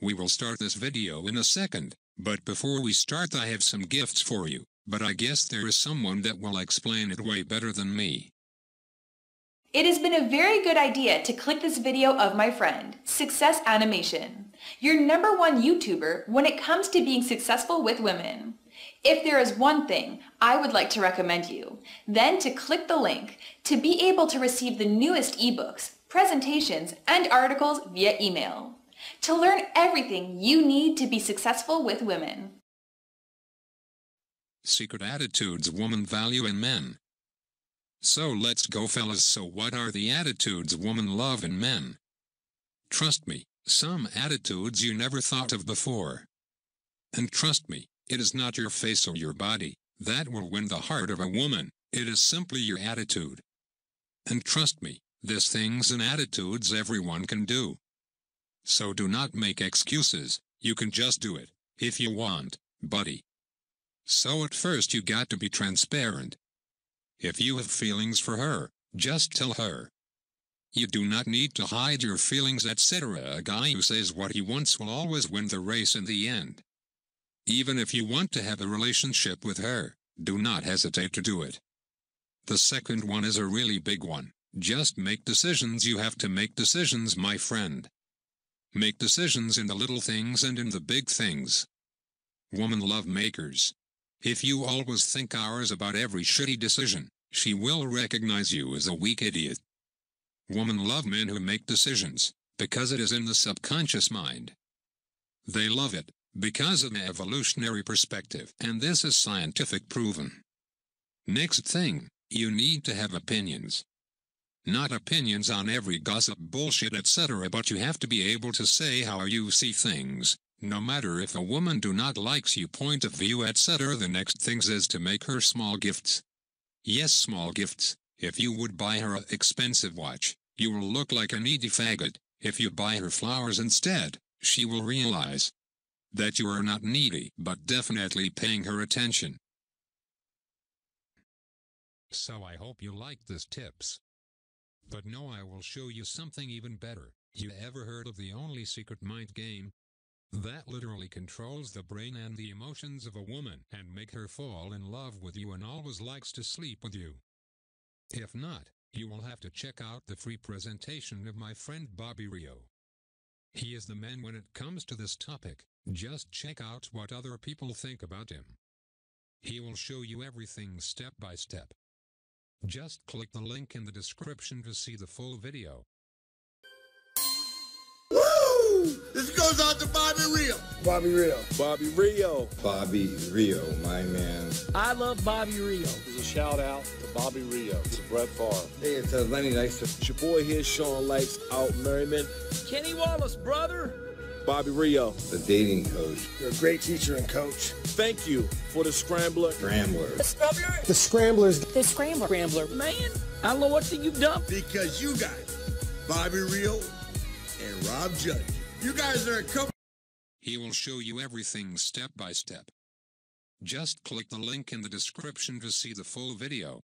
We will start this video in a second, but before we start I have some gifts for you, but I guess there is someone that will explain it way better than me. It has been a very good idea to click this video of my friend, Success Animation, your number one YouTuber when it comes to being successful with women. If there is one thing I would like to recommend you, then to click the link to be able to receive the newest ebooks, presentations, and articles via email. To learn everything you need to be successful with women. Secret attitudes women value in men. So let's go fellas so what are the attitudes women love in men? Trust me, some attitudes you never thought of before. And trust me, it is not your face or your body that will win the heart of a woman, it is simply your attitude. And trust me, this things and attitudes everyone can do. So do not make excuses, you can just do it, if you want, buddy. So at first you got to be transparent, if you have feelings for her, just tell her. You do not need to hide your feelings etc. A guy who says what he wants will always win the race in the end. Even if you want to have a relationship with her, do not hesitate to do it. The second one is a really big one. Just make decisions you have to make decisions my friend. Make decisions in the little things and in the big things. Woman love makers. If you always think hours about every shitty decision, she will recognize you as a weak idiot. Woman love men who make decisions, because it is in the subconscious mind. They love it, because of an evolutionary perspective, and this is scientific proven. Next thing, you need to have opinions. Not opinions on every gossip bullshit etc. but you have to be able to say how you see things, no matter if a woman do not likes you point of view etc. The next things is to make her small gifts. Yes small gifts, if you would buy her a expensive watch, you will look like a needy faggot, if you buy her flowers instead, she will realize that you are not needy but definitely paying her attention. So I hope you like this tips. But no I will show you something even better. You ever heard of the only secret mind game? That literally controls the brain and the emotions of a woman and make her fall in love with you and always likes to sleep with you. If not, you will have to check out the free presentation of my friend Bobby Rio. He is the man when it comes to this topic, just check out what other people think about him. He will show you everything step by step. Just click the link in the description to see the full video. Woo! This goes out to Bobby Rio. Bobby Rio. Bobby Rio. Bobby Rio, my man. I love Bobby Rio. This is a shout out to Bobby Rio. It's Brett Favre. Hey, it's uh, Lenny Nice. It's your boy here, Sean Lights Out Merriman. Kenny Wallace, brother. Bobby Rio. The dating coach. You're a great teacher and coach. Thank you for the Scrambler. Scrambler. The Scrambler. The Scramblers. The Scrambler. Scrambler. Man, I don't know what you've done. Because you got Bobby Rio and Rob Judge. You guys are a couple. He will show you everything step by step. Just click the link in the description to see the full video.